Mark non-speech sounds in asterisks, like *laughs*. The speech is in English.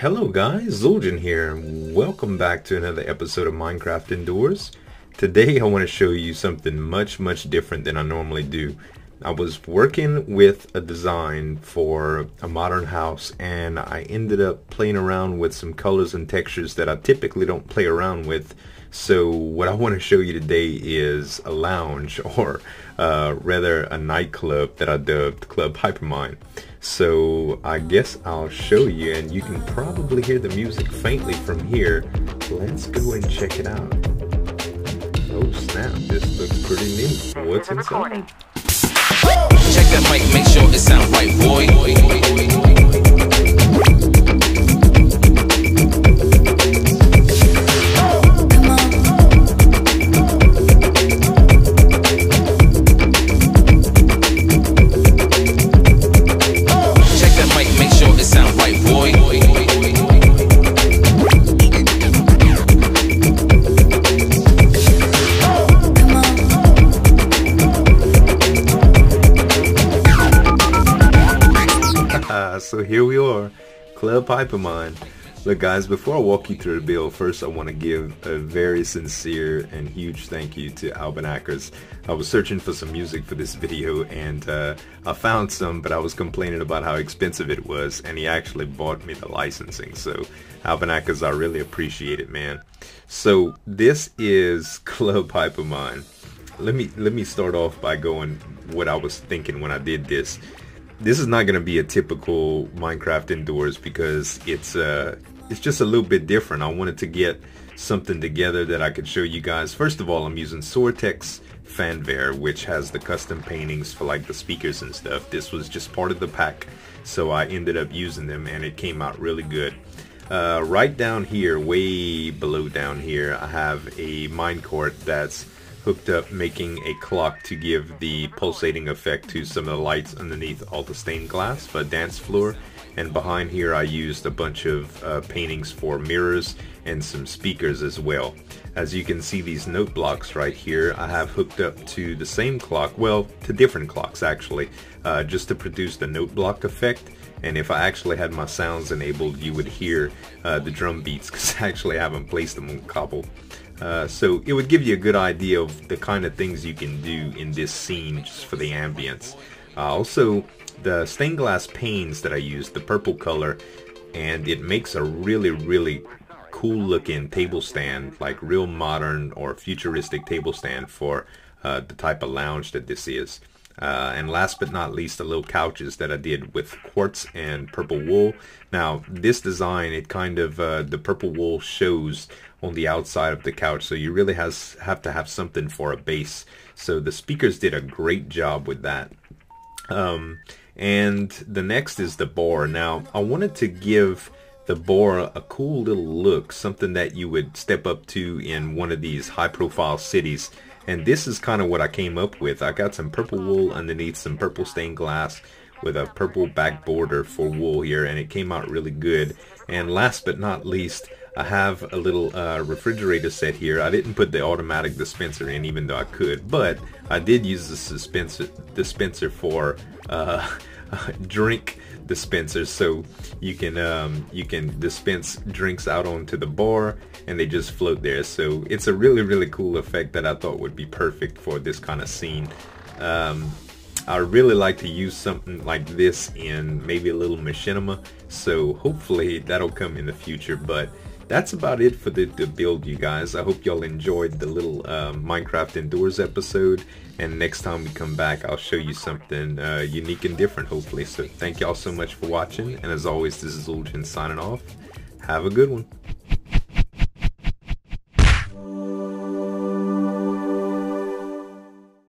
Hello guys, Zueljin here. Welcome back to another episode of Minecraft Indoors. Today I want to show you something much much different than I normally do. I was working with a design for a modern house and I ended up playing around with some colors and textures that I typically don't play around with. So what I want to show you today is a lounge *laughs* or uh, rather a nightclub that I dubbed Club Hypermine. So I guess I'll show you and you can probably hear the music faintly from here. Let's go and check it out. Oh snap, this looks pretty neat. What's inside? Check that mic, make sure it sound right, boy. Are, Club Hypermine. Look guys, before I walk you through the bill, first I want to give a very sincere and huge thank you to Albinacers. I was searching for some music for this video and uh, I found some, but I was complaining about how expensive it was and he actually bought me the licensing. So Albinacers, I really appreciate it, man. So this is *laughs* Club Hypermine. Let me let me start off by going what I was thinking when I did this this is not going to be a typical Minecraft indoors because it's uh it's just a little bit different. I wanted to get something together that I could show you guys. First of all, I'm using Soartex Fanver, which has the custom paintings for like the speakers and stuff. This was just part of the pack, so I ended up using them and it came out really good. Uh, right down here, way below down here, I have a minecart that's hooked up making a clock to give the pulsating effect to some of the lights underneath all the stained glass for dance floor and behind here I used a bunch of uh, paintings for mirrors and some speakers as well. As you can see these note blocks right here I have hooked up to the same clock, well to different clocks actually, uh, just to produce the note block effect and if I actually had my sounds enabled you would hear uh, the drum beats *laughs* because I actually haven't placed them on cobble. Uh, so it would give you a good idea of the kind of things you can do in this scene just for the ambience. Uh, also, the stained glass panes that I used, the purple color, and it makes a really, really cool looking table stand, like real modern or futuristic table stand for uh, the type of lounge that this is. Uh, and last but not least, the little couches that I did with quartz and purple wool. Now, this design, it kind of, uh, the purple wool shows on the outside of the couch, so you really has have to have something for a base. So the speakers did a great job with that. Um, and the next is the boar. Now, I wanted to give the boar a cool little look, something that you would step up to in one of these high-profile cities. And this is kind of what I came up with. I got some purple wool underneath some purple stained glass with a purple back border for wool here, and it came out really good. And last but not least, I have a little uh, refrigerator set here. I didn't put the automatic dispenser in even though I could, but I did use the dispenser, dispenser for uh, *laughs* drink dispensers. So you can um, you can dispense drinks out onto the bar and they just float there. So it's a really really cool effect that I thought would be perfect for this kind of scene. Um, I really like to use something like this in maybe a little machinima. So hopefully that'll come in the future but that's about it for the, the build you guys. I hope y'all enjoyed the little uh, minecraft indoors episode. And next time we come back i'll show you something uh, unique and different hopefully. So thank y'all so much for watching. And as always this is Zueljin signing off. Have a good one